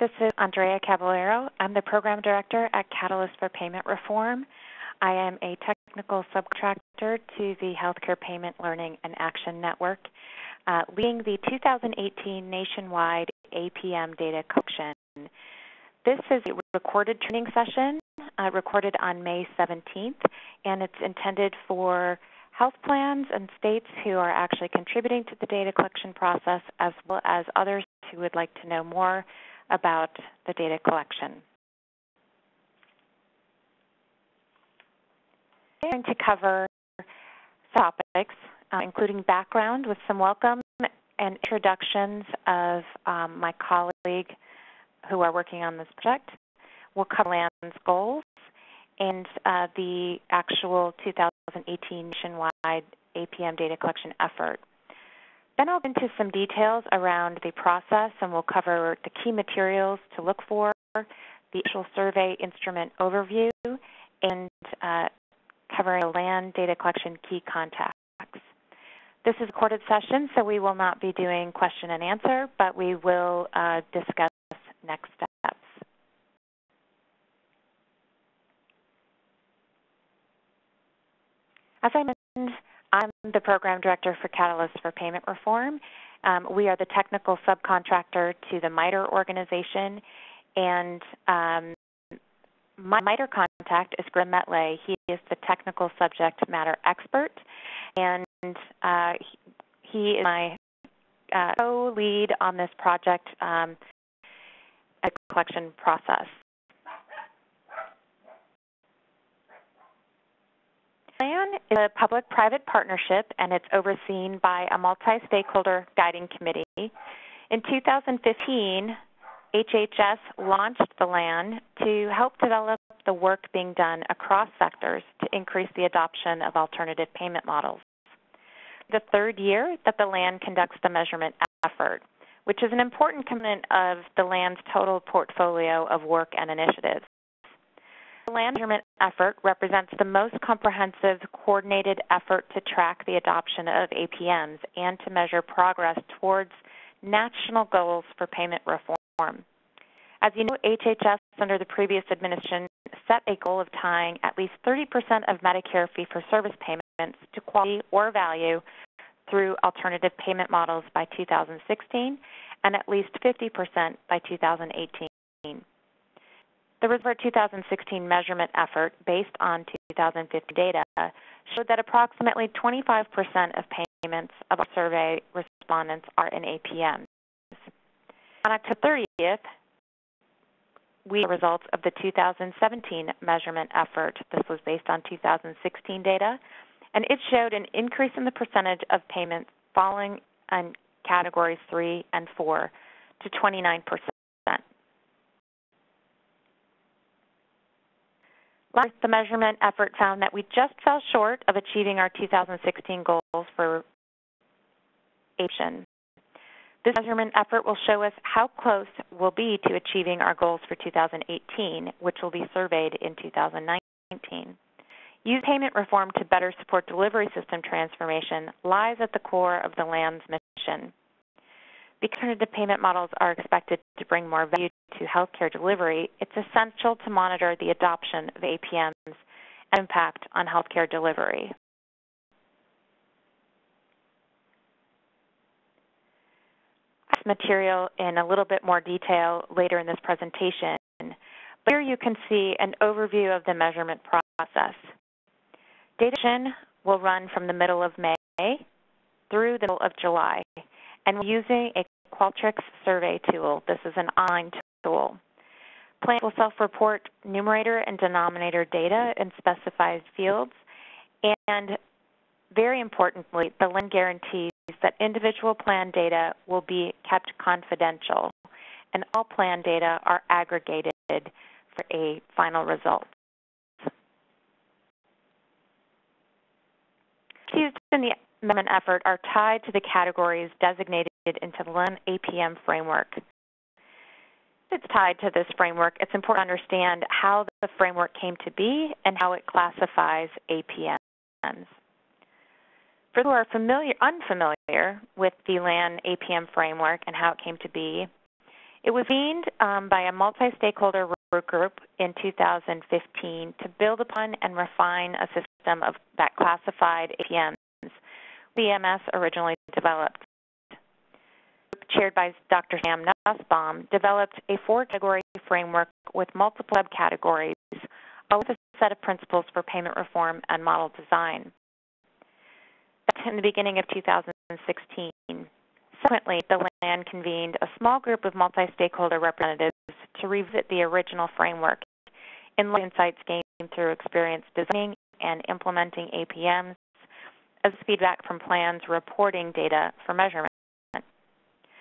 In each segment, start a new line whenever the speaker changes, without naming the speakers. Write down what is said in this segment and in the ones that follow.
This is Andrea Caballero. I'm the Program Director at Catalyst for Payment Reform. I am a technical subcontractor to the Healthcare Payment Learning and Action Network, uh, leading the 2018 nationwide APM data collection. This is a recorded training session uh, recorded on May 17th, and it's intended for health plans and states who are actually contributing to the data collection process, as well as others who would like to know more about the data collection. I'm going to cover topics, uh, including background with some welcome and introductions of um, my colleague who are working on this project. We'll cover LAN's goals and uh, the actual 2018 nationwide APM data collection effort. Then I'll get into some details around the process and we'll cover the key materials to look for, the actual survey instrument overview, and uh, covering the LAN data collection key contacts. This is a recorded session, so we will not be doing question and answer, but we will uh, discuss next steps. As I mentioned, I'm the program director for Catalyst for Payment Reform. Um, we are the technical subcontractor to the MITRE organization, and um, my MITRE contact is Grim Metlay. He is the technical subject matter expert, and uh, he is my uh, co-lead on this project um, collection process. LAN is a public-private partnership, and it's overseen by a multi-stakeholder guiding committee. In 2015, HHS launched the LAN to help develop the work being done across sectors to increase the adoption of alternative payment models. The third year that the LAN conducts the measurement effort, which is an important component of the LAN's total portfolio of work and initiatives. The LAN measurement effort represents the most comprehensive, coordinated effort to track the adoption of APMs and to measure progress towards national goals for payment reform. As you know, HHS under the previous administration set a goal of tying at least 30% of Medicare fee-for-service payments to quality or value through alternative payment models by 2016 and at least 50% by 2018. The RISVAR 2016 measurement effort, based on 2015 data, showed that approximately 25% of payments of our survey respondents are in APMs. On October 30th, we results of the 2017 measurement effort. This was based on 2016 data, and it showed an increase in the percentage of payments falling in categories 3 and 4 to 29 Last, the measurement effort found that we just fell short of achieving our 2016 goals for Asian. This measurement effort will show us how close we'll be to achieving our goals for 2018, which will be surveyed in 2019. Use payment reform to better support delivery system transformation lies at the core of the LAN's mission. Because alternative payment models are expected to bring more value to healthcare delivery, it's essential to monitor the adoption of APMs and impact on healthcare delivery. This material in a little bit more detail later in this presentation, but here you can see an overview of the measurement process. Data will run from the middle of May through the middle of July and using a Qualtrics survey tool. This is an online tool. Plans will self-report numerator and denominator data in specified fields, and very importantly, the LAN guarantees that individual plan data will be kept confidential, and all plan data are aggregated for a final result. Used in the amendment effort are tied to the categories designated into the LAN APM framework. It's tied to this framework. It's important to understand how the framework came to be and how it classifies APMs. For those who are familiar, unfamiliar with the LAN APM framework and how it came to be, It was convened um, by a multi-stakeholder work group in 2015 to build upon and refine a system of that classified APMs CMS originally developed. Chaired by Dr. Sam Nussbaum, developed a four-category framework with multiple subcategories, along with a set of principles for payment reform and model design. In the beginning of 2016, Subsequently, the LAN convened a small group of multi-stakeholder representatives to revisit the original framework in light insights gained through experience designing and implementing APMs, as feedback from plans reporting data for measurement. the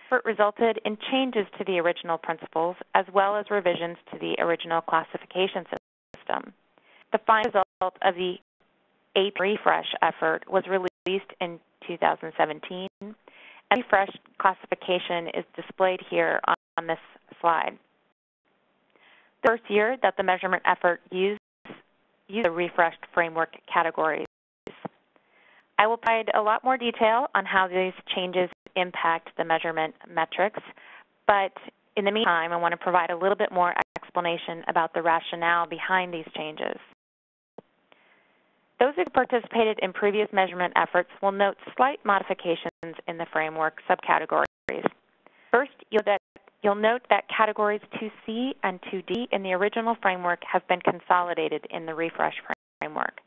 effort resulted in changes to the original principles as well as revisions to the original classification system. The final result of the AP refresh effort was released in 2017 and refreshed classification is displayed here on, on this slide. The first year that the measurement effort used, used the refreshed framework categories. I will provide a lot more detail on how these changes impact the measurement metrics, but in the meantime, I want to provide a little bit more explanation about the rationale behind these changes. Those who participated in previous measurement efforts will note slight modifications in the framework subcategories. First, you'll, that, you'll note that categories 2C and 2D in the original framework have been consolidated in the refresh framework.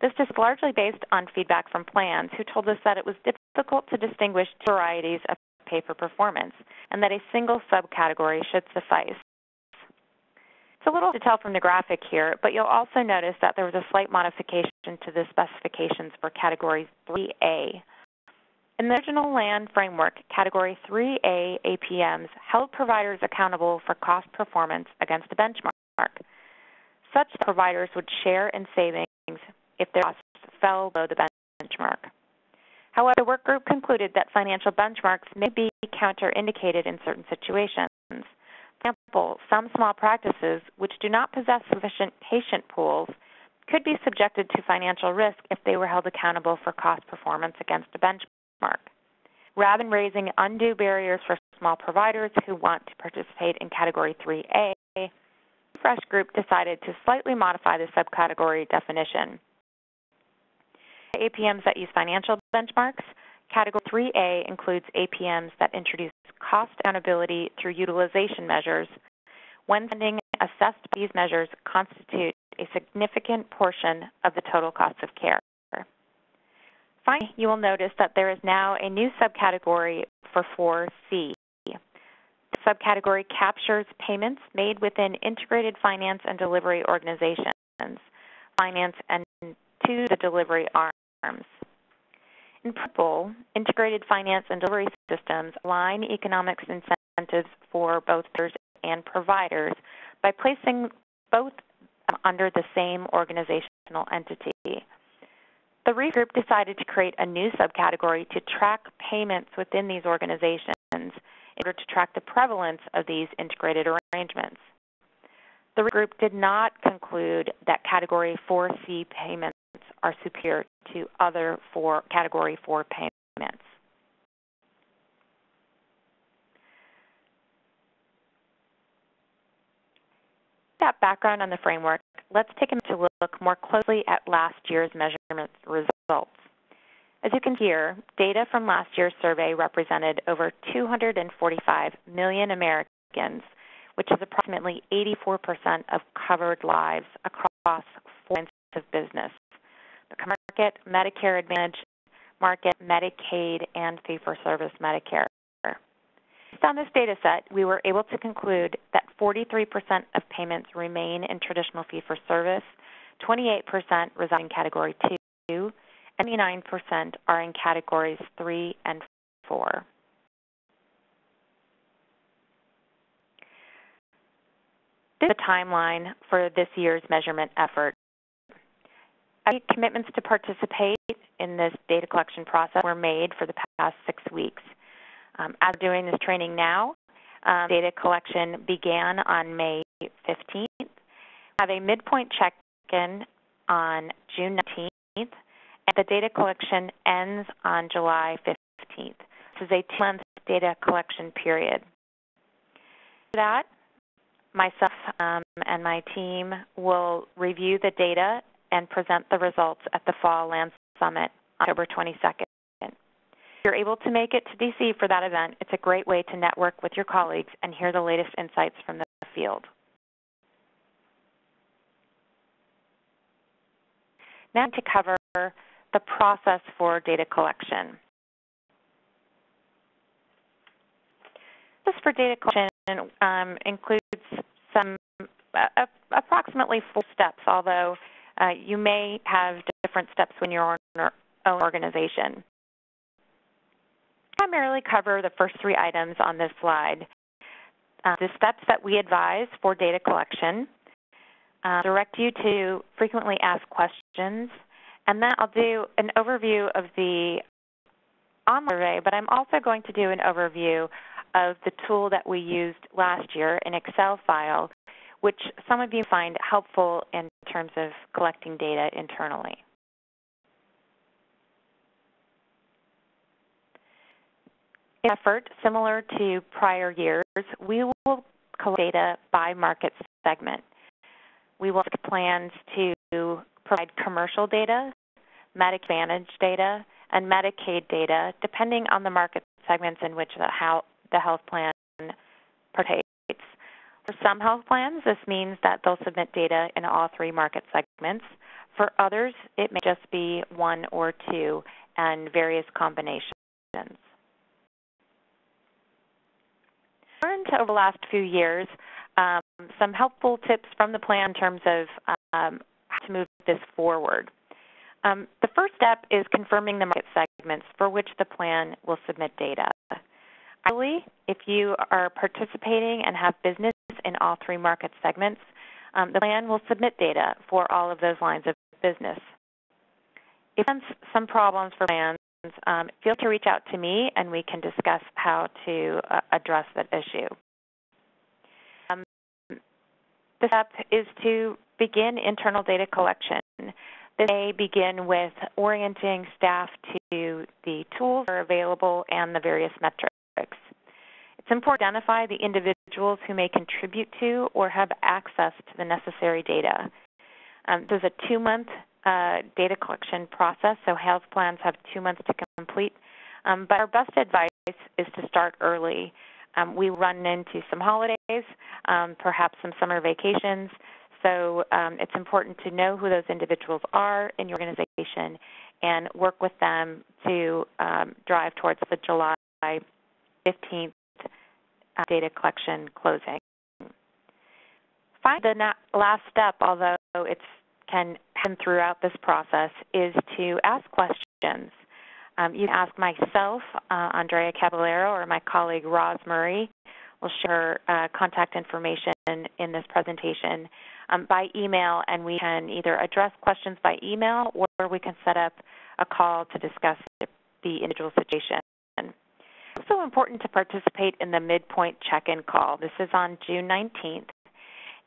This is largely based on feedback from plans who told us that it was difficult to distinguish two varieties of pay for performance and that a single subcategory should suffice. It's a little to tell from the graphic here, but you'll also notice that there was a slight modification to the specifications for Category 3A. In the original LAN framework, Category 3A APMs held providers accountable for cost performance against a benchmark. Such providers would share in savings if their costs fell below the benchmark. However, the workgroup concluded that financial benchmarks may be counterindicated in certain situations For example, some small practices which do not possess sufficient patient pools could be subjected to financial risk if they were held accountable for cost performance against a benchmark. Rather than raising undue barriers for small providers who want to participate in Category 3A, the Fresh Group decided to slightly modify the subcategory definition. APMs that use financial benchmarks, Category 3A includes APMs that introduce cost accountability through utilization measures. When spending assessed by these measures constitute a significant portion of the total cost of care. Finally, you will notice that there is now a new subcategory for 4C. The subcategory captures payments made within integrated finance and delivery organizations, finance and to the delivery arms. In purple, integrated finance and delivery systems align economics incentives for both payers and providers by placing both under the same organizational entity. The REEF group decided to create a new subcategory to track payments within these organizations in order to track the prevalence of these integrated arrangements. The group did not conclude that Category 4C payments are superior to other four Category 4 payments. That background on the framework, let's take a to look more closely at last year's measurement results. As you can hear, data from last year's survey represented over 245 million Americans, which is approximately 84% of covered lives across four of business market, Medicare Advantage market, Medicaid, and fee-for-service Medicare. Based on this data set, we were able to conclude that 43% of payments remain in traditional fee-for-service, 28% reside in Category 2, and 29% are in Categories 3 and 4. This is the timeline for this year's measurement effort. Commitments to participate in this data collection process were made for the past six weeks. Um, as doing this training now, um, data collection began on May 15th. We have a midpoint check-in on June 19th, and the data collection ends on July 15th. This is a two-month data collection period. After that, myself um, and my team will review the data and present the results at the Fall LAN Summit October 22nd. If you're able to make it to DC for that event, it's a great way to network with your colleagues and hear the latest insights from the field. Now to cover the process for data collection. This for data collection um, includes some uh, approximately four steps, although uh, you may have different steps when you're own organization. Primarily cover the first three items on this slide. Uh, the steps that we advise for data collection, uh, direct you to frequently asked questions, and then I'll do an overview of the online survey, but I'm also going to do an overview of the tool that we used last year, an Excel file, which some of you find helpful in terms of collecting data internally. effort, similar to prior years, we will collect data by market segment. We will have plans to provide commercial data, Medicare Advantage data, and Medicaid data, depending on the market segments in which the health plan participates. For some health plans, this means that they'll submit data in all three market segments. For others, it may just be one or two and various combinations. Learned over the last few years um, some helpful tips from the plan in terms of um, how to move this forward. Um, the first step is confirming the market segments for which the plan will submit data. Ideally, if you are participating and have business in all three market segments, um, the plan will submit data for all of those lines of business. If there's some problems for plans, um, feel free to reach out to me and we can discuss how to uh, address that issue. Um, the step is to begin internal data collection. This may begin with orienting staff to the tools that are available and the various metrics. It's important to identify the individuals who may contribute to or have access to the necessary data. Um, there's a two-month uh, data collection process, so health plans have two months to complete. Um, but our best advice is to start early. Um, we run into some holidays, um, perhaps some summer vacations, so um, it's important to know who those individuals are in your organization and work with them to um, drive towards the July 15th uh, data collection closing. Finally, the last step, although it's can happen throughout this process, is to ask questions. Um, you can ask myself, uh, Andrea Caballero, or my colleague Roz Murray. We'll share uh, contact information in this presentation um, by email, and we can either address questions by email or we can set up a call to discuss the individual situation. Also important to participate in the midpoint check-in call. This is on June 19th.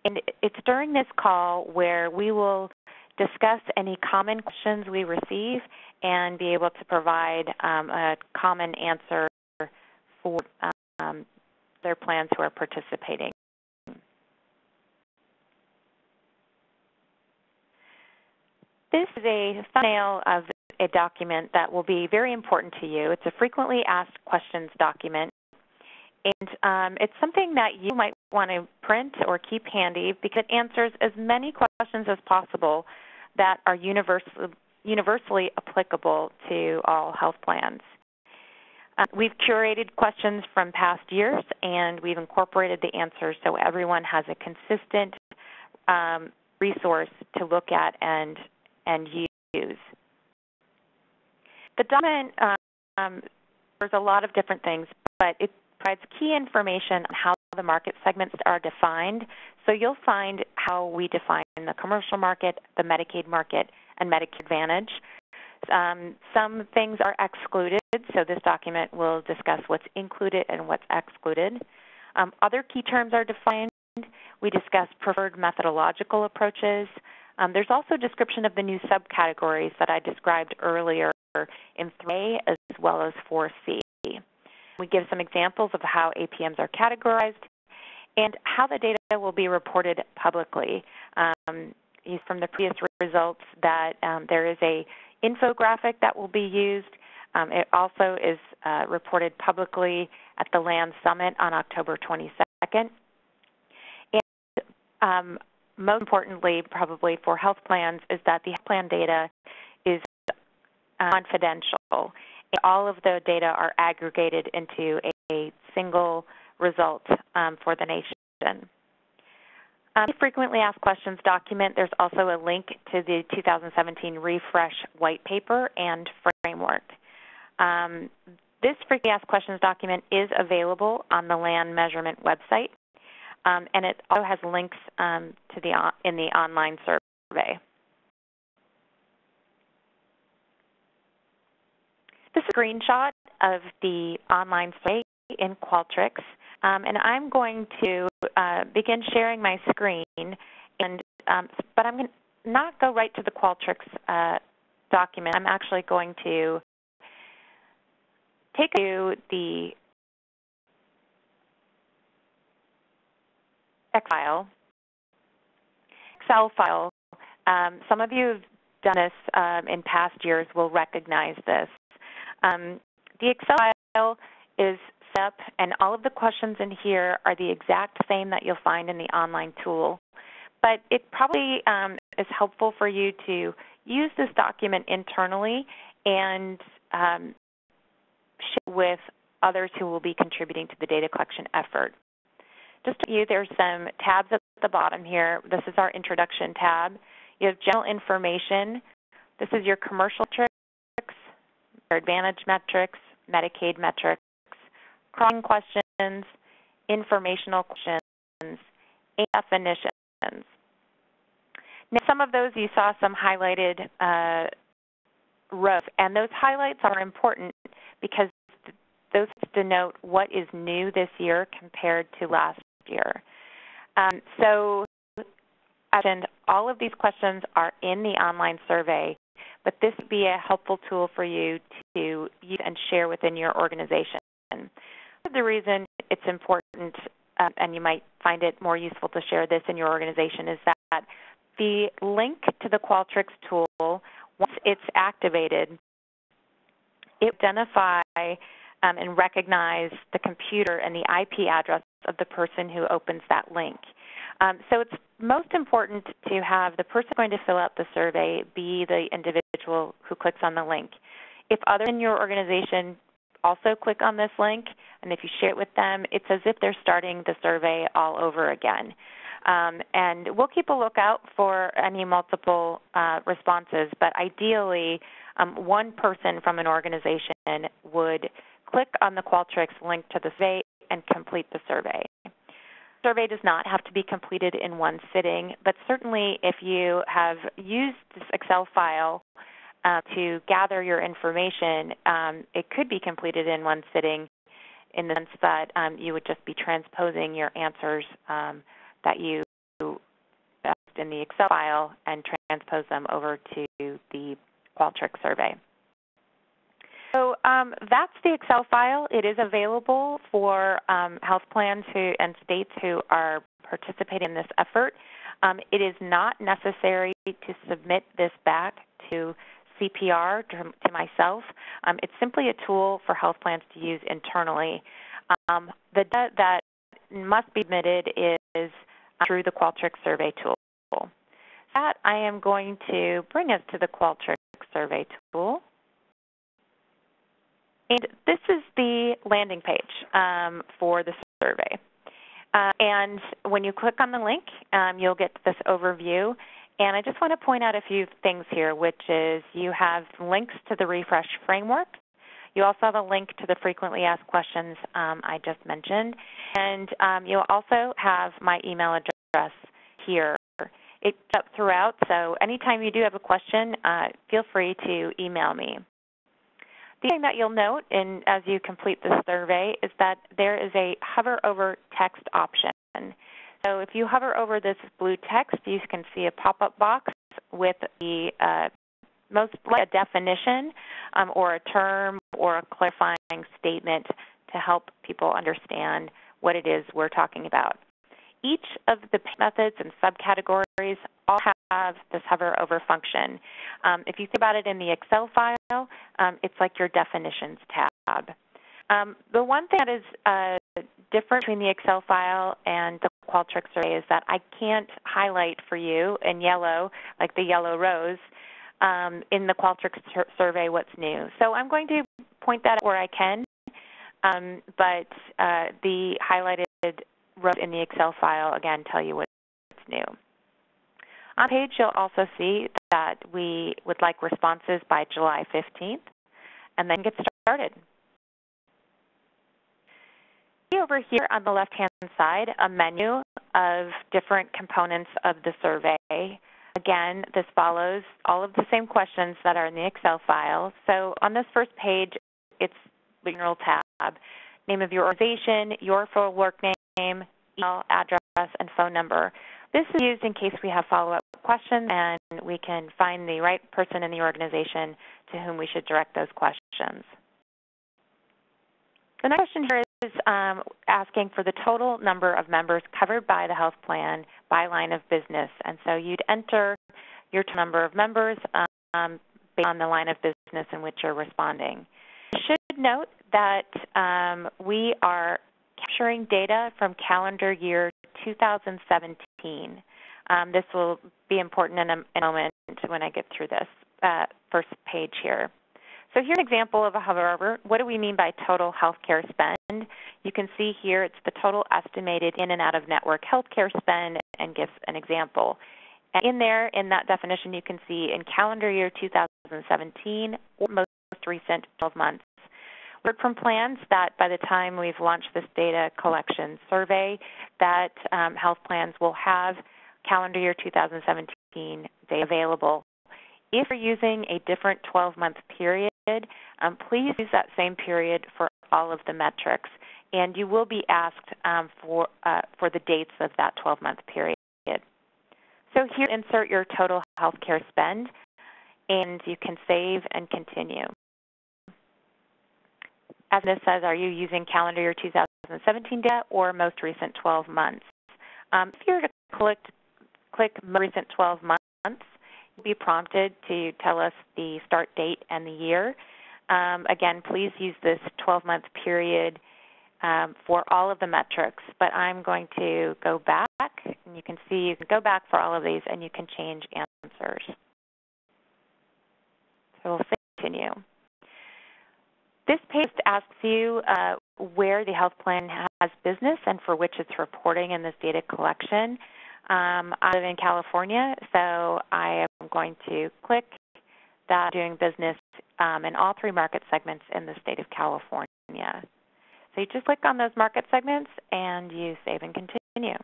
And it's during this call where we will discuss any common questions we receive and be able to provide um, a common answer for um, their plans who are participating. This is a thumbnail of a document that will be very important to you. It's a frequently asked questions document. And um, it's something that you might want to print or keep handy because it answers as many questions as possible that are universal, universally applicable to all health plans. Uh, we've curated questions from past years and we've incorporated the answers so everyone has a consistent um, resource to look at and, and use. The document um, covers a lot of different things, but it provides key information on how the market segments are defined. So you'll find how we define the commercial market, the Medicaid market, and Medicare Advantage. Um, some things are excluded, so this document will discuss what's included and what's excluded. Um, other key terms are defined. We discuss preferred methodological approaches. Um, there's also a description of the new subcategories that I described earlier in 3A as well as 4C. We give some examples of how APMs are categorized, and how the data will be reported publicly. Um, from the previous results that um, there is a infographic that will be used. Um, it also is uh, reported publicly at the LAN Summit on October 22nd. And um, most importantly, probably for health plans, is that the health plan data uh, confidential. And all of the data are aggregated into a, a single result um, for the nation. Um, frequently asked questions document, there's also a link to the 2017 refresh white paper and framework. Um, this frequently asked questions document is available on the LAN measurement website, um, and it also has links um, to the in the online survey. This is a screenshot of the online survey in Qualtrics. Um, and I'm going to uh, begin sharing my screen, and um, but I'm going to not go right to the Qualtrics uh, document. I'm actually going to take you to the Excel file. Excel file. Um, some of you have done this um, in past years will recognize this. Um, the Excel file is step, and all of the questions in here are the exact same that you'll find in the online tool. But it probably um, is helpful for you to use this document internally and um, share with others who will be contributing to the data collection effort. Just to you, there's some tabs at the bottom here. This is our introduction tab. You have general information. This is your commercial your Advantage metrics, Medicaid metrics, crossing questions, informational questions, and definitions. Now, some of those you saw some highlighted uh, rows, and those highlights are important because those denote what is new this year compared to last year. Um, so, all of these questions are in the online survey, but this would be a helpful tool for you to use and share within your organization the reason it's important, uh, and you might find it more useful to share this in your organization, is that the link to the Qualtrics tool, once it's activated, it identify um, and recognize the computer and the IP address of the person who opens that link. Um, so it's most important to have the person going to fill out the survey be the individual who clicks on the link. If others in your organization also click on this link, and if you share it with them, it's as if they're starting the survey all over again. Um, and we'll keep a lookout for any multiple uh, responses, but ideally, um, one person from an organization would click on the Qualtrics link to the survey and complete the survey. Survey does not have to be completed in one sitting, but certainly if you have used this Excel file uh, to gather your information, um, it could be completed in one sitting in the sense that um, you would just be transposing your answers um, that you asked in the Excel file and transpose them over to the Qualtrics survey. So um, that's the Excel file. It is available for um, health plans who, and states who are participating in this effort. Um, it is not necessary to submit this back to CPR to, to myself. Um, it's simply a tool for health plans to use internally. Um, the data that must be submitted is through the Qualtrics survey tool. That I am going to bring us to the Qualtrics survey tool. And this is the landing page um, for the survey. Uh, and when you click on the link, um, you'll get this overview. And I just want to point out a few things here, which is you have links to the refresh framework. You also have a link to the frequently asked questions um, I just mentioned. And um, you'll also have my email address here. It's up throughout, so anytime you do have a question, uh, feel free to email me. The thing that you'll note in, as you complete the survey is that there is a hover over text option. So if you hover over this blue text, you can see a pop-up box with the uh, most like a definition um, or a term or a clarifying statement to help people understand what it is we're talking about. each of the methods and subcategories all have this hover over function. Um, if you think about it in the Excel file, um, it's like your definitions tab. Um, the one thing that is uh, different between the Excel file and the Qualtrics survey is that I can't highlight for you in yellow, like the yellow rows, um, in the Qualtrics survey what's new. So I'm going to point that out where I can, um, but uh, the highlighted rows in the Excel file, again, tell you what's new. On page, you'll also see that we would like responses by July 15th, and then get started. See over here on the left-hand side a menu of different components of the survey. Again, this follows all of the same questions that are in the Excel file. So on this first page, it's the general tab, name of your organization, your full work name, email address, and phone number. This is used in case we have follow-up questions and we can find the right person in the organization to whom we should direct those questions. The next question here is um, asking for the total number of members covered by the health plan by line of business. And so you'd enter your total number of members um, based on the line of business in which you're responding. You should note that um, we are capturing data from calendar year 2017. Um, this will be important in a, in a, moment when I get through this uh, first page here. So here's an example of a hover. What do we mean by total healthcare spend? You can see here it's the total estimated in and out of network healthcare spend and gives an example. And in there, in that definition, you can see in calendar year 2017 or most recent 12 months. We heard from plans that by the time we've launched this data collection survey, that um, health plans will have calendar year 2017 data available. If you're using a different 12-month period, um, please use that same period for all of the metrics, and you will be asked um, for, uh, for the dates of that 12-month period. So here, insert your total healthcare spend, and you can save and continue. As this says, are you using calendar year 2017 data or most recent 12 months? Um, if you were to click, click recent 12 months, you'll be prompted to tell us the start date and the year. Um, again, please use this 12-month period um, for all of the metrics, but I'm going to go back, and you can see you can go back for all of these, and you can change answers. So we'll continue. This page asks you uh, where the health plan has business and for which it's reporting in this data collection. Um, I live in California, so I am going to click that doing business um, in all three market segments in the state of California. So you just click on those market segments and you save and continue.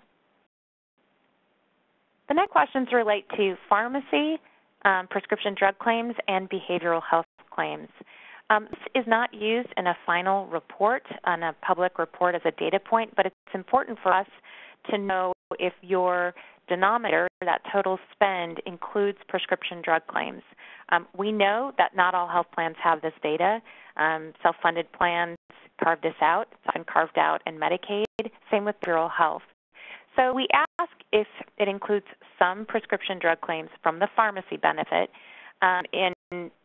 The next questions relate to pharmacy, um, prescription drug claims, and behavioral health claims. Um, this is not used in a final report, on a public report as a data point, but it's important for us to know if your denominator, that total spend, includes prescription drug claims. Um, we know that not all health plans have this data. Um, self-funded plans carve this out. It's often carved out in Medicaid. Same with behavioral health. So we ask if it includes some prescription drug claims from the pharmacy benefit um, in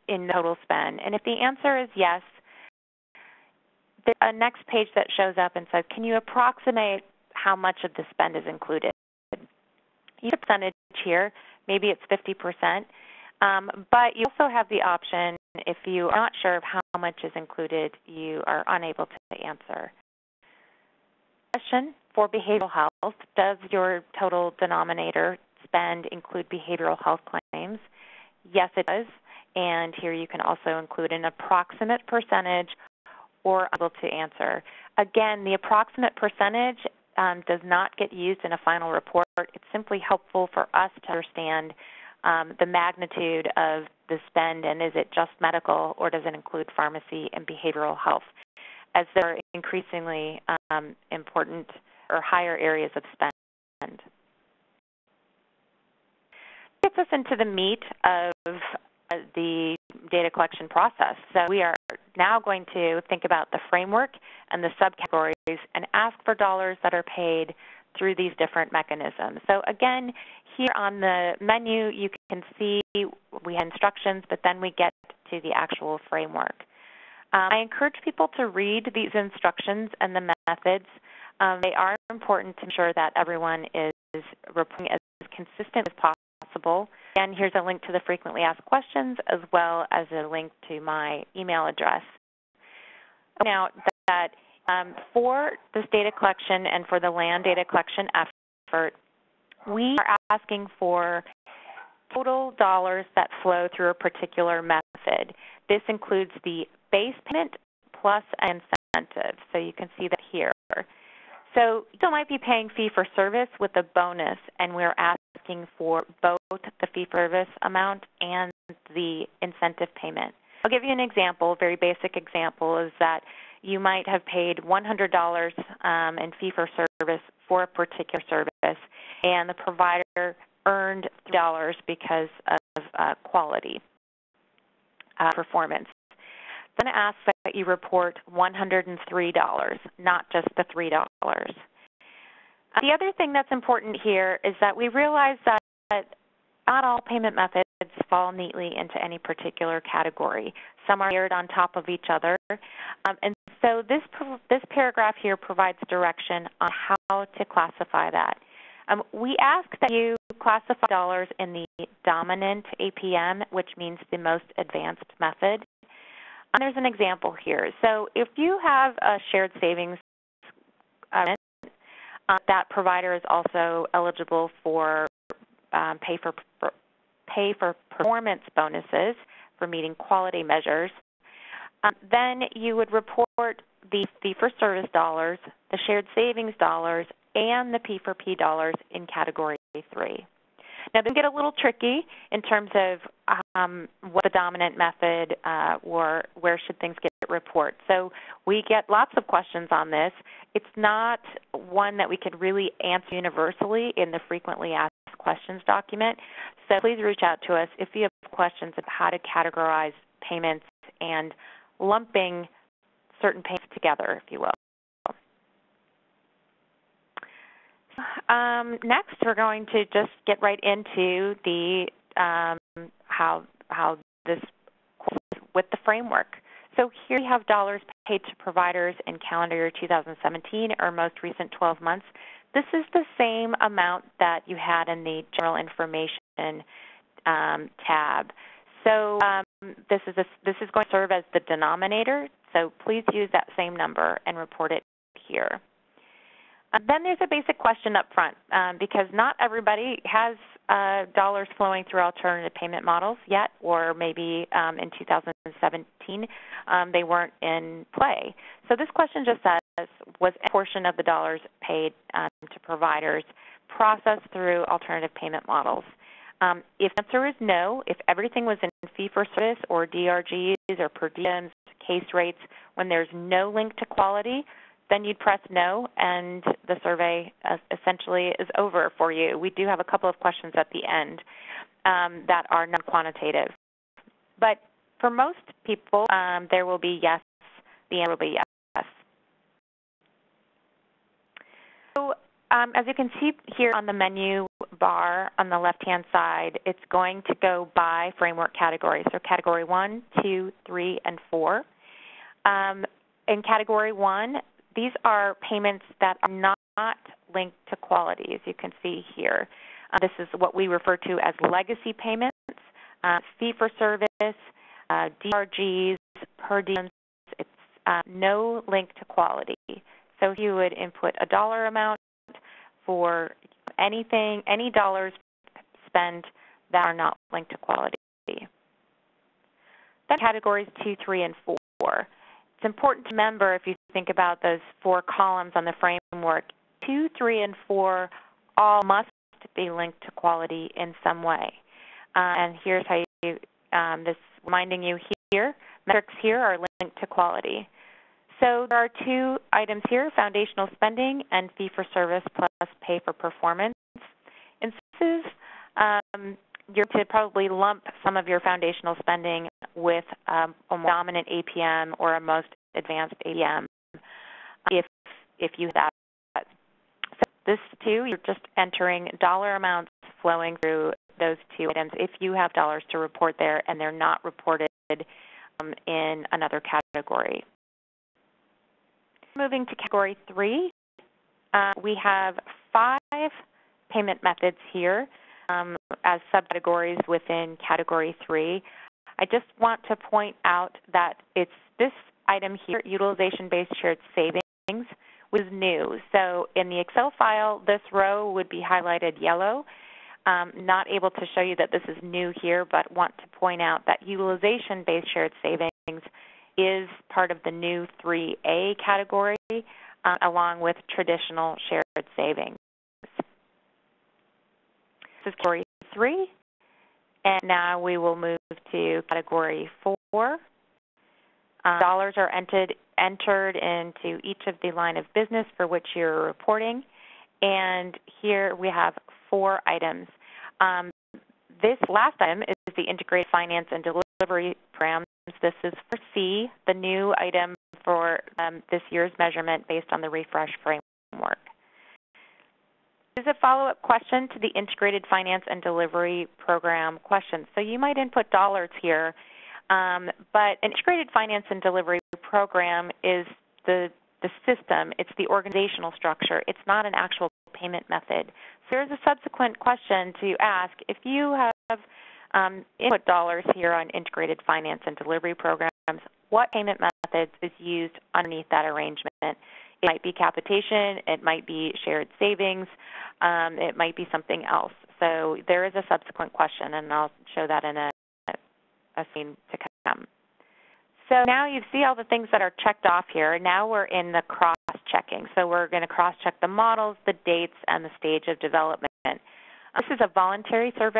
in total spend. And if the answer is yes, a next page that shows up and says, can you approximate how much of the spend is included? Use a percentage here. Maybe it's 50%. Um, but you also have the option, if you are not sure of how much is included, you are unable to answer. Question for behavioral health, does your total denominator spend include behavioral health claims? Yes, it does. And here you can also include an approximate percentage or able to answer. Again, the approximate percentage um, does not get used in a final report. It's simply helpful for us to understand um, the magnitude of the spend and is it just medical or does it include pharmacy and behavioral health as they're increasingly um, important or higher areas of spend. Gets us into the meat of the data collection process. So we are now going to think about the framework and the subcategories and ask for dollars that are paid through these different mechanisms. So again, here on the menu, you can see we have instructions, but then we get to the actual framework. Um, I encourage people to read these instructions and the methods. Um, they are important to ensure that everyone is reporting as consistent as possible. And here's a link to the frequently asked questions as well as a link to my email address. Now that um, for this data collection and for the LAN data collection effort, we are asking for total dollars that flow through a particular method. This includes the base payment plus incentive. So you can see that here. So you might be paying fee for service with a bonus, and we're asking for both the fee for service amount and the incentive payment. I'll give you an example. Very basic example is that you might have paid $100 um, in fee for service for a particular service, and the provider earned $3 because of uh, quality uh, performance. Then ask that you report $103, not just the $3. The other thing that's important here is that we realize that not all payment methods fall neatly into any particular category. Some are layered on top of each other. Um, and so this, this paragraph here provides direction on how to classify that. Um, we ask that you classify dollars in the dominant APM, which means the most advanced method. And there's an example here. So if you have a shared savings uh, that provider is also eligible for um, pay for, for pay for performance bonuses for meeting quality measures. Um, then you would report the fee for service dollars, the shared savings dollars, and the P for P dollars in category three. Now, they get a little tricky in terms of um, what the dominant method uh, or where should things get report. So we get lots of questions on this. It's not one that we could really answer universally in the frequently asked questions document. So please reach out to us if you have questions about how to categorize payments and lumping certain payments together, if you will. Um, next, we're going to just get right into the um, how how this with the framework. So here we have dollars paid to providers in calendar year 2017 or most recent 12 months. This is the same amount that you had in the general information um, tab. So um, this is a, this is going to serve as the denominator. So please use that same number and report it here. Uh, then there's a basic question up front um, because not everybody has uh, dollars flowing through alternative payment models yet, or maybe um, in 2017 um, they weren't in play. So this question just says, was a portion of the dollars paid um, to providers processed through alternative payment models? Um, if the answer is no, if everything was in fee-for-service or DRGs or per diems, case rates, when there's no link to quality, then you'd press no, and the survey uh, essentially is over for you. We do have a couple of questions at the end um, that are non-quantitative. But for most people, um, there will be yes. The answer will be yes. So um, as you can see here on the menu bar on the left-hand side, it's going to go by framework category. So category 1, 2, 3, and 4. Um, in category 1, these are payments that are not linked to quality, as you can see here. Uh, this is what we refer to as legacy payments, uh, fee for service, uh, DRGs, per diems. It's uh, no link to quality. So you would input a dollar amount for anything, any dollars spent that are not linked to quality. Then categories two, three, and four. It's important to remember if you think about those four columns on the framework, two, three, and four all must be linked to quality in some way. Uh, and here's how you, um, this reminding you here, metrics here are linked to quality. So there are two items here, foundational spending and fee for service plus pay for performance. And this um, you're to probably lump some of your foundational spending with um, a dominant APM or a most advanced APM if if you have that. So this too, you're just entering dollar amounts flowing through those two items if you have dollars to report there and they're not reported um, in another category. Moving to category three, uh, we have five payment methods here um, as subcategories within category three. I just want to point out that it's this item here, utilization-based shared savings, was new. So in the Excel file, this row would be highlighted yellow. Um, not able to show you that this is new here, but want to point out that utilization-based shared savings is part of the new 3A category, uh, along with traditional shared savings. Is category 3, and now we will move to category 4. Um, dollars are entered, entered into each of the line of business for which you're reporting. And here we have four items. Um, this last item is the Integrated Finance and Delivery Programs. This is for C, the new item for um, this year's measurement based on the refresh framework. Is a follow-up question to the Integrated Finance and Delivery Program question. So you might input dollars here um, but an integrated finance and delivery program is the the system, it's the organizational structure. It's not an actual payment method. So there's a subsequent question to ask if you have um, input dollars here on integrated finance and delivery programs, what payment methods is used underneath that arrangement? It might be capitation, it might be shared savings, um, it might be something else. So there is a subsequent question, and I'll show that in a a scene to come. So now you see all the things that are checked off here. Now we're in the cross-checking. So we're going to cross-check the models, the dates, and the stage of development. This is a voluntary survey.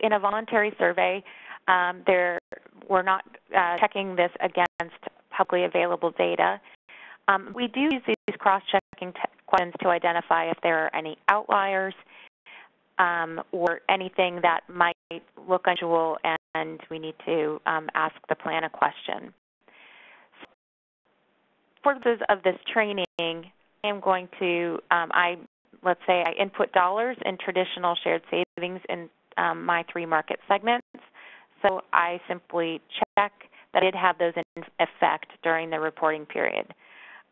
In a voluntary survey, um, there, we're not uh, checking this against publicly available data. Um, we do use these cross-checking questions to identify if there are any outliers um, or anything that might look unusual and we need to um, ask the plan a question. For purposes of this training, I am going to, um, I let's say I input dollars in traditional shared savings in um, my three market segments. So I simply check that it have those in effect during the reporting period.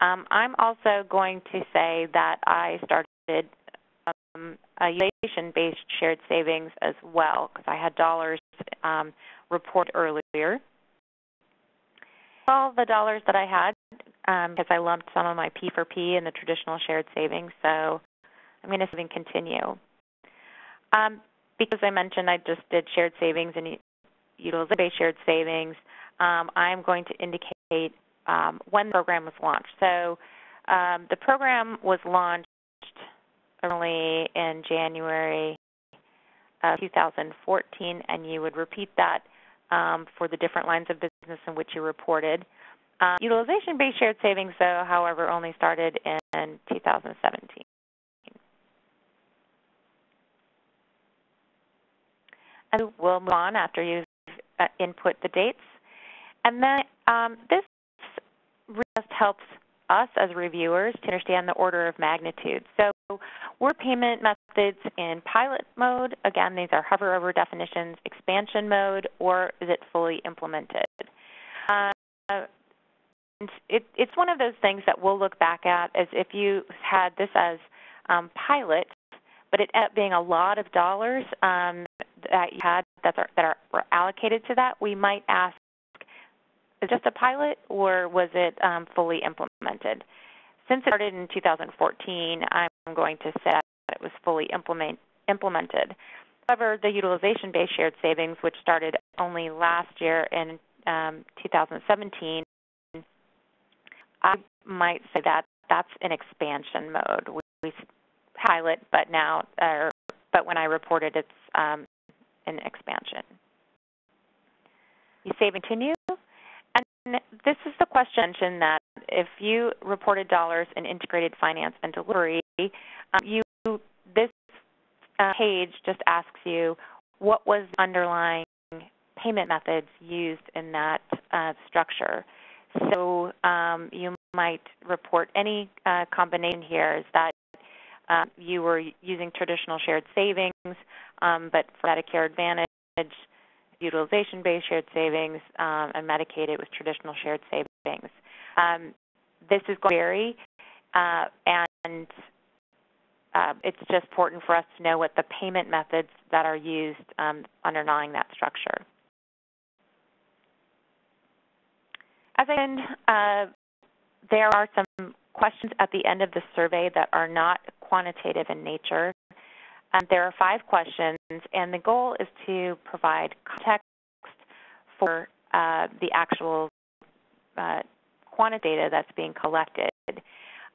Um, I'm also going to say that I started um, a utilization-based shared savings as well because I had dollars um, report earlier. All the dollars that I had because um, I lumped some of my P for P in the traditional shared savings, so I'm going to continue. Um, because I mentioned I just did shared savings and utilization-based shared savings, um, I'm going to indicate um, when the program was launched. So um, the program was launched early in January of 2014, and you would repeat that um, for the different lines of business in which you reported. Um, Utilization-based shared savings, though, however, only started in 2017. And we'll move on after you've uh, input the dates. And then um, this just helps us as reviewers to understand the order of magnitude. So were payment methods in pilot mode? Again, these are hover over definitions, expansion mode, or is it fully implemented? Uh, it, it's one of those things that we'll look back at as if you had this as um, pilot, but it ended up being a lot of dollars um, that you had that are, that are were allocated to that. We might ask, just a pilot or was it um, fully implemented? Since it started in 2014, I'm going to say that it was fully implement, implemented. However, the utilization-based shared savings, which started only last year in um, 2017, I might say that that's an expansion mode. We, we pilot, but now, uh, but when I reported, it's um, an expansion. You save continue, this is the question that if you reported dollars in integrated finance and delivery, um, you this uh, page just asks you what was the underlying payment methods used in that uh, structure. So um, you might report any uh, combination here is that um, you were using traditional shared savings, um, but for Medicare Advantage, utilization-based shared savings, um, and Medicaid, it was traditional shared savings. Um, this is going to vary, uh, and uh, it's just important for us to know what the payment methods that are used um, underlying that structure. As I mentioned, uh, there are some questions at the end of the survey that are not quantitative in nature. Um, there are five questions, and the goal is to provide context for uh, the actual uh, quantitative data that's being collected.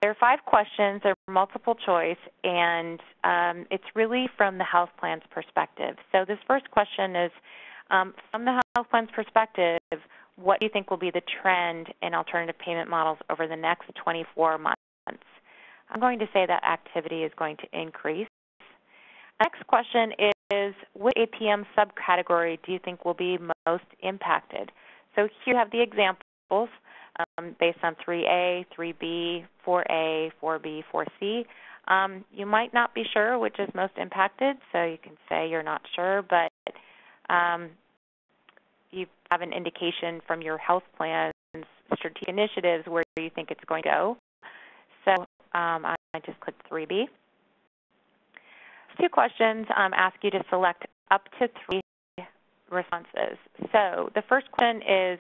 There are five questions. They're multiple choice, and um, it's really from the health plan's perspective. So this first question is, um, from the health plan's perspective, what do you think will be the trend in alternative payment models over the next 24 months? I'm going to say that activity is going to increase. Next question is, which APM subcategory do you think will be most impacted? So here you have the examples um, based on 3A, 3B, 4A, 4B, 4C. Um, you might not be sure which is most impacted, so you can say you're not sure, but um, you have an indication from your health plan's strategic initiatives where you think it's going to go. So um, I just click 3B. Two questions um, ask you to select up to three responses. So the first question is,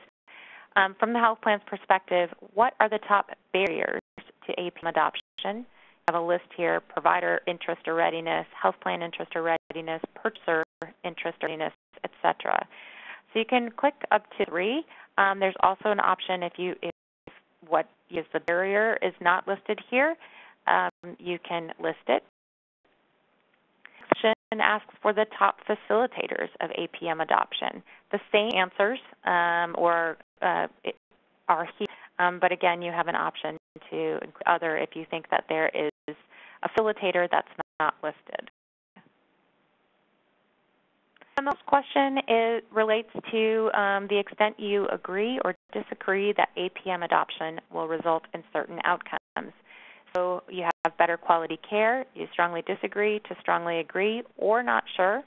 um, from the health plan's perspective, what are the top barriers to APM adoption? I have a list here, provider interest or readiness, health plan interest or readiness, purchaser interest or readiness, etc. So you can click up to three. Um, there's also an option if you if what is the barrier is not listed here, um, you can list it. Section asks for the top facilitators of APM adoption. The same answers um, or uh, are here, um, but again, you have an option to other if you think that there is a facilitator that's not listed. The next question is, relates to um, the extent you agree or disagree that APM adoption will result in certain outcomes. So you have better quality care, you strongly disagree to strongly agree or not sure,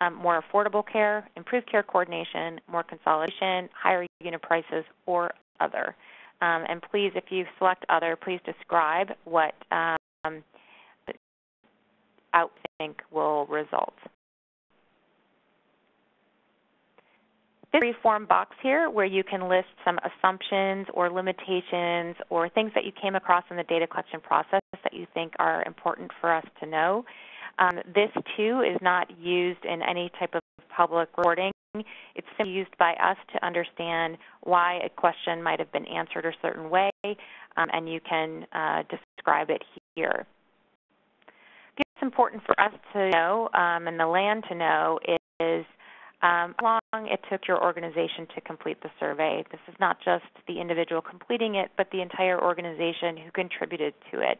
um, more affordable care, improved care coordination, more consolidation, higher unit prices, or other. Um, and please, if you select other, please describe what um, think will result. This form box here where you can list some assumptions or limitations or things that you came across in the data collection process that you think are important for us to know. Um, this too is not used in any type of public reporting. It's simply used by us to understand why a question might have been answered a certain way, um, and you can uh, describe it here. What's important for us to know um, and the LAN to know is um, how long it took your organization to complete the survey. This is not just the individual completing it, but the entire organization who contributed to it.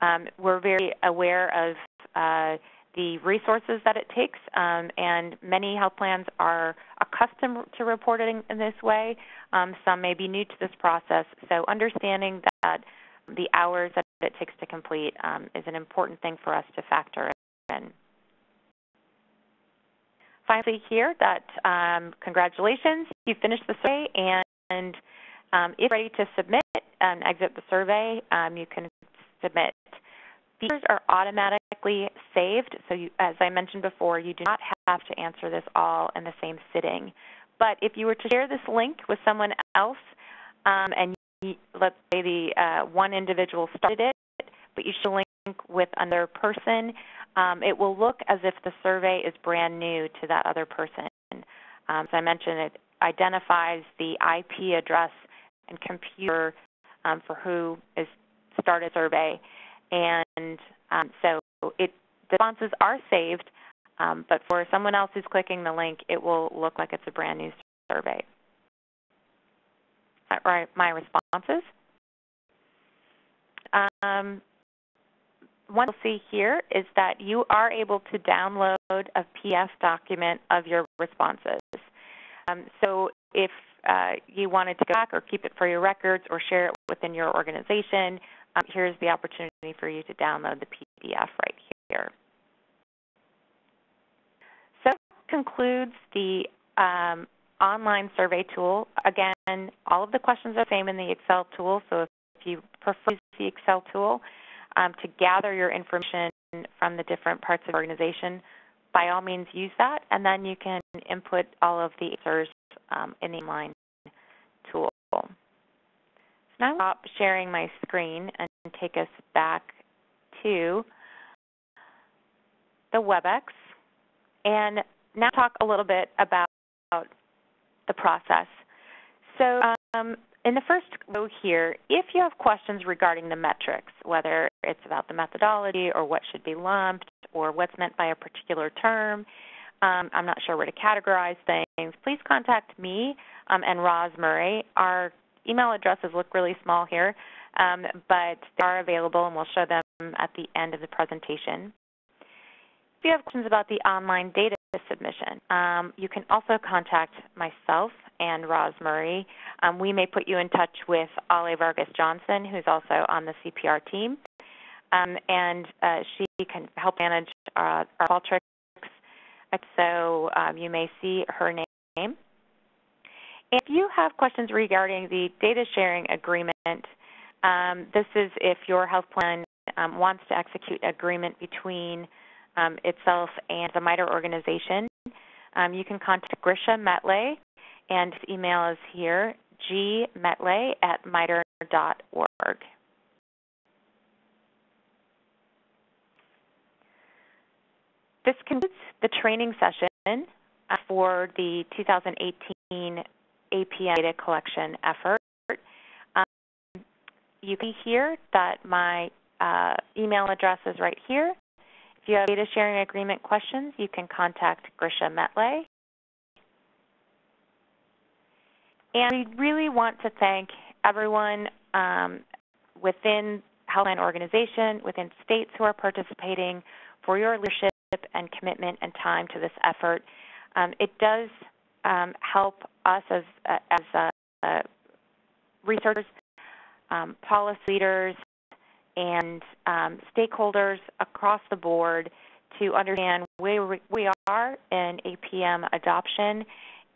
Um, we're very aware of uh, the resources that it takes, um, and many health plans are accustomed to reporting in this way. Um, some may be new to this process, so understanding that the hours that it takes to complete um, is an important thing for us to factor in finally here that um, congratulations, you finished the survey, and um, if ready to submit and exit the survey, um, you can submit. Features are automatically saved, so you, as I mentioned before, you do not have to answer this all in the same sitting. But if you were to share this link with someone else, um, and you, let's say the uh, one individual started it, but you should link with another person, um, it will look as if the survey is brand new to that other person. Um, as I mentioned, it identifies the IP address and computer um, for who is started survey, and um, so it the responses are saved. Um, but for someone else who's clicking the link, it will look like it's a brand new survey. Right, my responses. Um, one you'll see here is that you are able to download a PDF document of your responses. Um, so if uh, you wanted to go back or keep it for your records or share it within your organization, um, here's the opportunity for you to download the PDF right here. So that concludes the um, online survey tool. Again, all of the questions are the same in the Excel tool, so if you prefer to use the Excel tool um, to gather your information from the different parts of the organization, by all means use that, and then you can input all of the answers um, in the online tool. So now I'll stop sharing my screen and take us back to the WebEx and now talk a little bit about the process. So um, in the first row here, if you have questions regarding the metrics, whether it's about the methodology or what should be lumped or what's meant by a particular term, um, I'm not sure where to categorize things, please contact me um, and Roz Murray. Our email addresses look really small here, um, but they are available and we'll show them at the end of the presentation. If you have questions about the online data submission, um, you can also contact myself and Roz Murray. Um, we may put you in touch with Ale Vargas Johnson, who's also on the CPR team, um, and uh, she can help manage uh, our Qualtrics. So um, you may see her name. If you have questions regarding the data sharing agreement, um, this is if your health plan um, wants to execute agreement between um, itself and the MITRE organization. Um, you can contact Grisha Metlay, and his email is here, gmetlay at mitre.org. This concludes the training session for the 2018 APM data collection effort. Um, you can hear that my uh, email address is right here. If you have data sharing agreement questions, you can contact Grisha Metlay. And we really want to thank everyone um, within Healthline organization, within states who are participating for your leadership and commitment and time to this effort. Um, it does um, help us as, uh, as uh, researchers, um, policy leaders, and um, stakeholders across the board to understand where we are in APM adoption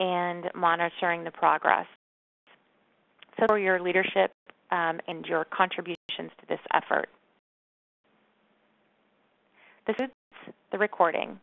and monitoring the progress. So for your leadership um, and your contributions to this effort. This is the recording.